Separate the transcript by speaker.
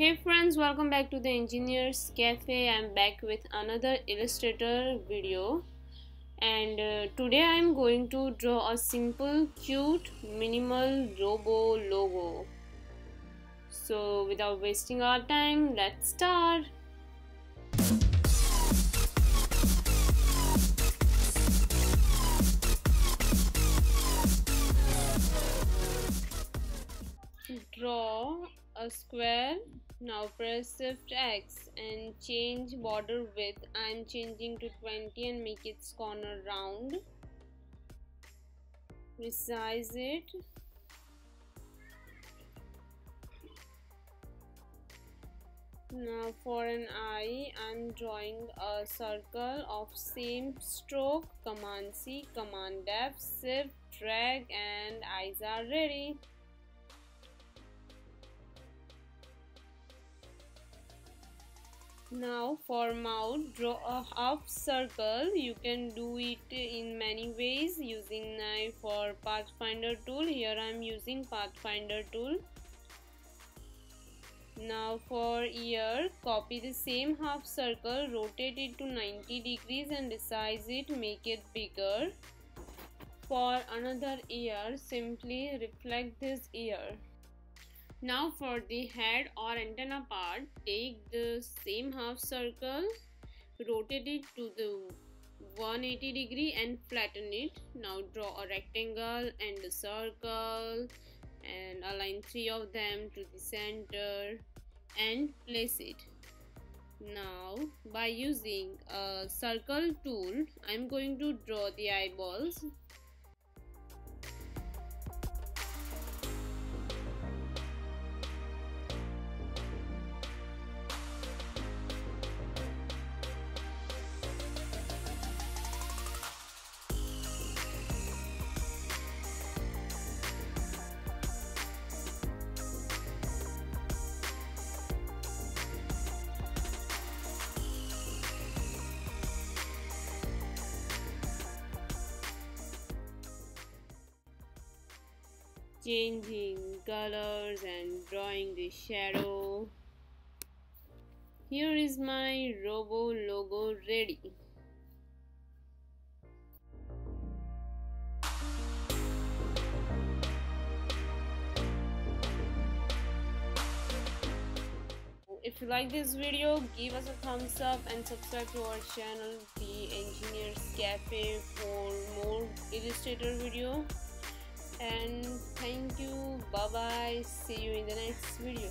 Speaker 1: hey friends welcome back to the engineers cafe. I'm back with another illustrator video. And uh, today i'm going to draw a simple cute minimal robo logo. So without wasting our time let's start a square. Now press shift x and change border width. I'm changing to 20 and make its corner round. Resize it. Now for an eye i'm drawing a circle of same stroke. Command c command f shift drag and eyes are ready now for mouth draw a half circle. You can do it in many ways. Using knife or pathfinder tool. Here i am using pathfinder tool. Now for ear copy the same half circle. Rotate it to 90 degrees and resize it. Make it bigger. For another ear simply reflect this ear now for the head or antenna part, take the same half circle, rotate it to the 180 degree and flatten it. Now draw a rectangle and a circle and align three of them to the center and place it. Now by using a circle tool, I'm going to draw the eyeballs changing colors and drawing the shadow. Here is my robo logo ready. If you like this video give us a thumbs up and subscribe to our channel the engineers cafe for more illustrator video and thank you. Bye bye see you in the next video.